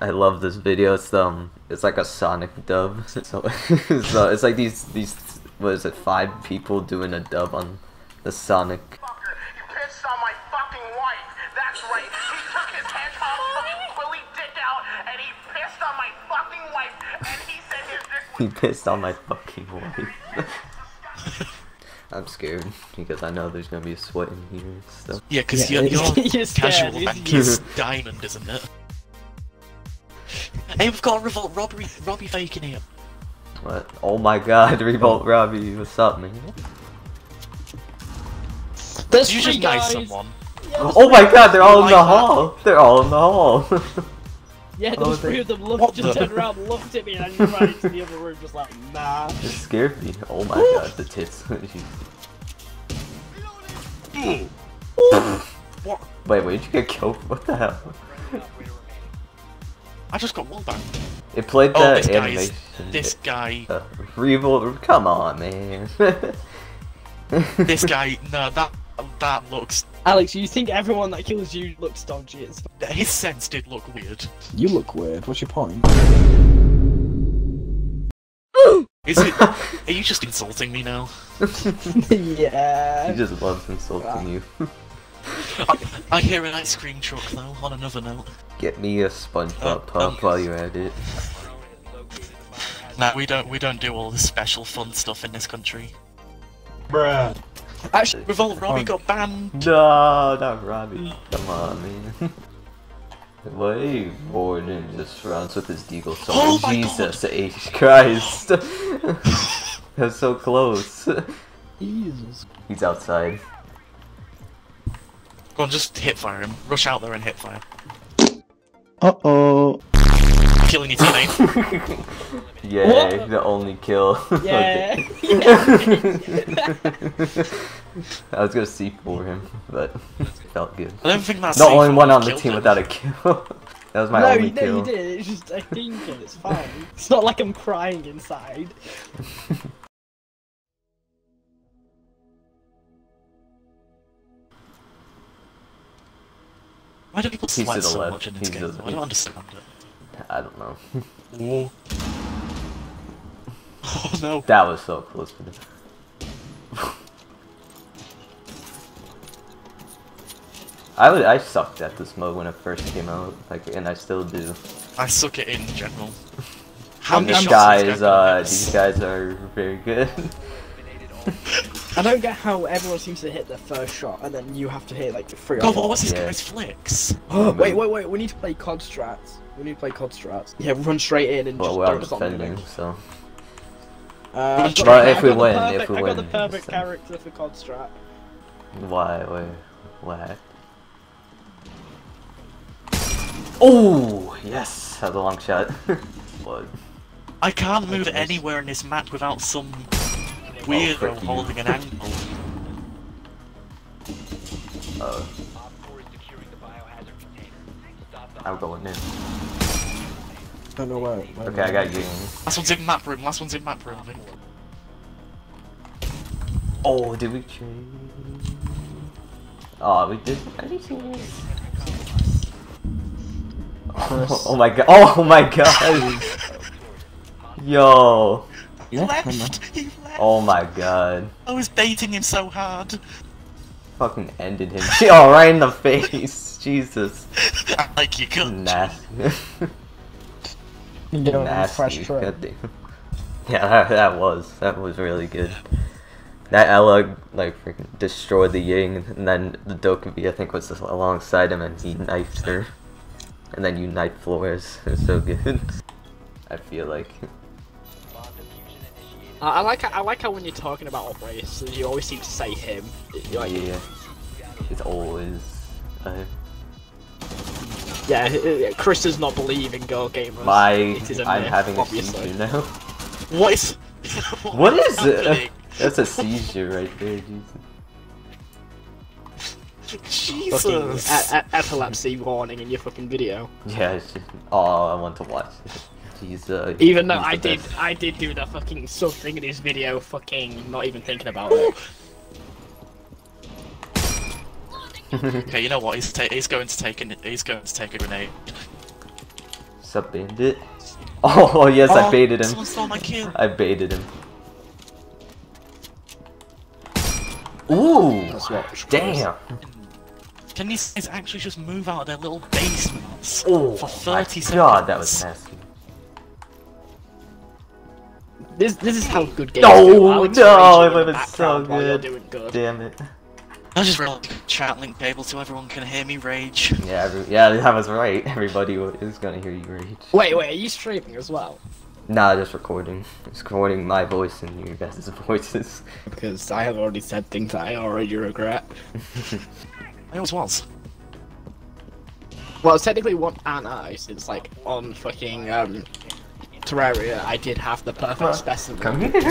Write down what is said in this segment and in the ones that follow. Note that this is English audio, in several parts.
I love this video. It's um, it's like a Sonic dub. So, so it's like these these what is it? Five people doing a dub on the Sonic. Fucker, you pissed on my fucking wife. That's right. He took his hedgehog fucking quilly dick out and he pissed on my fucking wife and he said his dick was He pissed on my fucking wife. I'm scared because I know there's gonna be a sweat in here and stuff. Yeah, because Yeah, your, your you're scared, casual isn't bank you? is diamond, isn't it? Hey, we've got a revolt Robbie, Robbie Fake in here. What? Oh my god, Revolt Robbie, what's up, man? There's Did you three just knife guys. someone? Yeah, Oh my three god, they're all in like the that. hall! They're all in the hall! Yeah, there Oh, was they- three of them What looked, just the- turned around, looked at me, and I just ran into the other room, just like, nah. it scared me. Oh my god, the tits. What? Wait, wait, did you get killed? What the hell? I just got wallbang. It played Oh, the this guy animation. is. This guy. Uh, Revolt, come on, man. This guy. No, that. That looks. Alex, you think everyone that kills you looks dodgy? It's His sense did look weird. You look weird. What's your point? Is it. Are you just insulting me now? yeah. He just loves insulting you. I, I hear an ice cream truck though, on another note. Get me a SpongeBob Oh, pop um, while you're at it. Nah, we don't we don't do all the special fun stuff in this country. Bruh. Actually, Revolt Robbie got banned. No, not Robbie. Come on, man. why are Wait, Warden just runs with his deagle so Oh my Jesus H Christ. That's so close. Jesus. He's outside. Go on, just hit fire him. Rush out there and hit fire. Uh oh. Killing your teammate. Yay, What? the only kill. yeah. I was gonna see for him, but it felt good. I don't think that's The only one on the team him. without a kill. that was my no, only you, no, kill. you did. It's just I think it. It's fine. It's not like I'm crying inside. Why do people sweat so left. much in this He's game? the- I don't understand it. I don't know. Oh no. That was so close to the. I would, I sucked at this mode when it first came out, like, and I still do. I suck it in general. How many these guys, uh, these guys are very good. I don't get how everyone seems to hit their first shot, and then you have to hit like three. God, or what was this Yeah. guy's flicks? four. wait, wait, wait. We need to play COD strats. We need to play COD strats. Yeah, run straight in and well, just we're don't stop defending, moving. so. Uh, I've got But the- if I've we win, perfect- if we win. I've got the perfect so- character for COD strat. Why, wait, what? Oh, yes! That a long shot. what? I can't move goodness. anywhere in this map without some weirdo frick you. holding an angle. Uh, I'm going in. Don't know where. where Okay, I got you. Last one's in map room, last one's in map room, I think. Oh, did we change? Oh, we did. Are you serious? Oh, oh my god! Oh my god! Yo! He Yeah, left! He left! Oh my god! I was baiting him so hard. Fucking ended him. Oh, right in the face! Jesus! like you could. Nasty. You get on Nasty. fresh trip. Yeah, that, that was that was really good. That Ela like freaking destroyed the Ying, and then the Dokkaebi I think was alongside him, and he knifed her, and then you knifed Flores. It was so good. I feel like I, I like I like how when you're talking about operators, you always seem to say him. You're like, yeah, it's always. Uh, yeah, uh, Chris does not believe in girl gamers. my It is a I'm myth, having a seizure now. What is. what is happening? it? That's a seizure right there. Jesus. Jesus! epilepsy warning in your fucking video. Yeah. It's just, oh, I want to watch it. He's uh. Even though he's I did, best. I did do the fucking sub thing in his video, fucking not even thinking about it. Okay, you know what? He's, ta- he's going to take an- he's going to take a grenade. Sup, bandit? Oh, oh yes, I Oh, baited him. Someone stole my kill. I baited him. Ooh! That's what. Damn! Can these guys actually just move out of their little basements Oh, for my 30 seconds? God, that was nasty. This this is how good games No, go. No, raging it was so background while you're good. good. Damn it. I just realized chat link cable so everyone can hear me rage. Yeah, every, yeah, that was right. Everybody is gonna hear you rage. Wait, wait, are you streaming as well? Nah, just recording. Just recording my voice and your guys' voices. Because I have already said things that I already regret. I always was. Well, technically, one and I, since like on fucking um, Terraria, I did have the perfect specimen. Come here.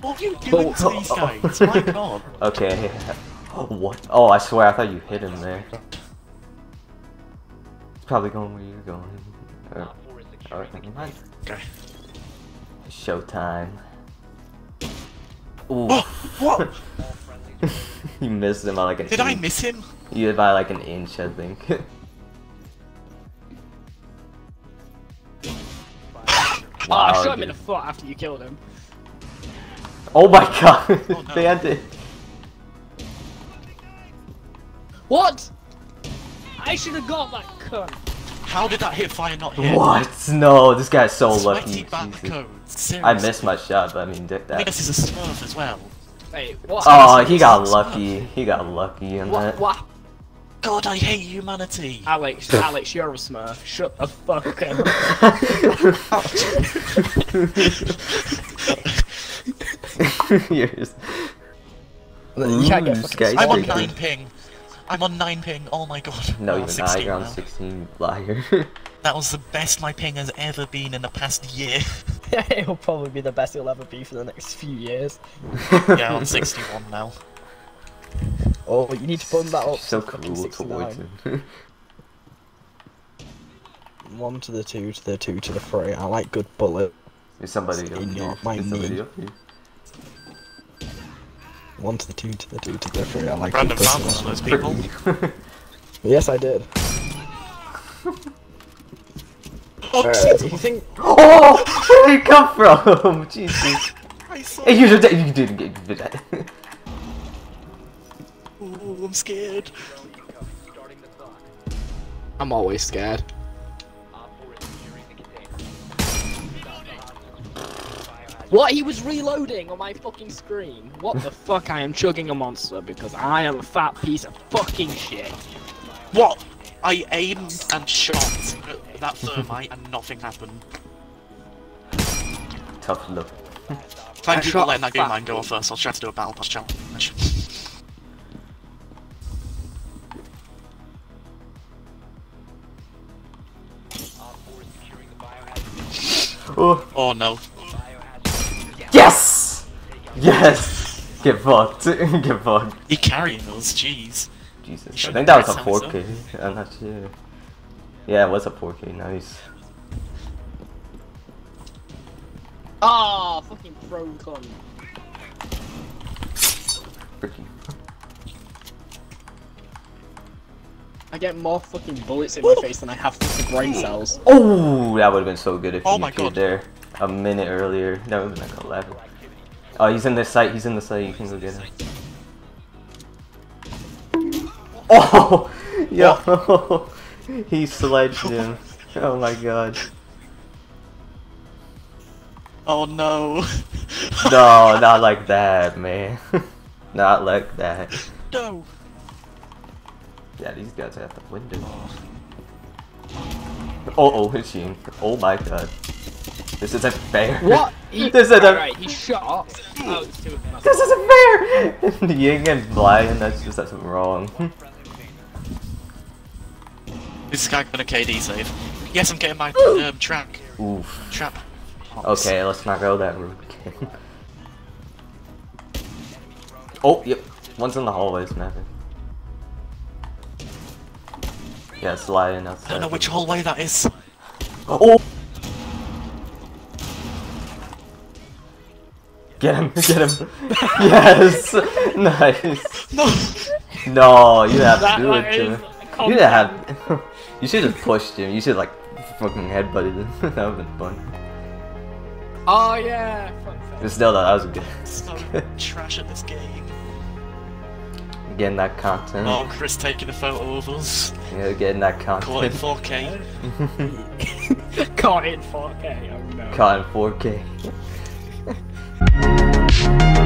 What are you doing to these oh. guys? My god. okay. What? Oh, I swear, I thought you hit him there. It's probably going where you're going. Uh, or, or, never. Okay. Showtime. Ooh. Oh, what? you missed him by like an Did I miss him? You did by like an inch, I think. Oh, I shot him in the foot after you killed him. Oh my god! Oh, no. Bandit! What? I should have got that cunt. How did that hit fire not hit? What? No, this guy's so Sweaty lucky. back Jesus. code. Seriously. I missed my shot, but I mean, dick I think that. this is a smurf as well. Hey, what? Oh, he got lucky. He got lucky in What? that. What? God, I hate humanity. Alex, Alex, you're a smurf. Shut the fuck up. You're you can't get mm, fucking I'm on 9 ping. I'm on 9 ping. Oh my god. No, you're not. 16 You're on now. 16, liar. That was the best my ping has ever been in the past year. It'll probably be the best it'll ever be for the next few years. yeah, on 61 now. Oh, you need to bump that up. so to fucking cruel towards him. One to the two to the two to the three. I like good bullet. There's somebody up In here. your- my There's somebody knee. up here. One to the two to the two to the three. I like Random good found bullet. one of those people. Yes, I did. Oh, Uh, do you think? oh! Where did he come from? Jesus. I saw Hey, you, did, you didn't get that. Ooh, I'm scared. I'm always scared. What? He was reloading on my fucking screen. What the fuck? I am chugging a monster because I am a fat piece of fucking shit. What? I aimed and shot at that thermite and nothing happened. Tough look. Thank I you for letting that game line go off first. I'll try to do a battle pass challenge. Oh. Oh no. Yes! Yes! Get fucked. Get fucked. He carrying those, jeez. Jesus. I think that was a press 4K. I'm not sure. Yeah, it was a 4K. Nice. Ah, fucking pro cunt. Freaky. I get more fucking bullets in my face than I have fucking brain cells. Oh, that would have been so good if Oh you my killed God. there a minute earlier. That would have been like 11. Oh, he's in the site. He's in the site. You can go get him. Oh, yo, he sledged him. Oh my god. Oh no. No, not like that, man. not like that. no. Yeah, these guys are at the window. Oh, oh, his sheen. Oh my god. This isn't fair. What? He, This isn't. right, he shot. Oh, it's too This isn't fair! Ying and Blind, that's just that's wrong. This guy gonna KD save. Yes, I'm getting my um, track. Oof. Trap. Okay, let's not go that route again. oh, yep. One's in the hallways, Maverick. Yeah, it's lying outside. I don't know which hallway that is. Oh! Get him, get him. yes! nice. No. No, you have to do it that him. You didn't have. You should have pushed him. You should like fucking headbutted him. that would have been fun. Oh yeah. Fuck still, though, that was good. So trash at this game. Getting that content. Oh, Chris taking a photo of us. Yeah, getting that content. Caught in 4K. Caught in 4K. Oh no. Caught in 4K. Thank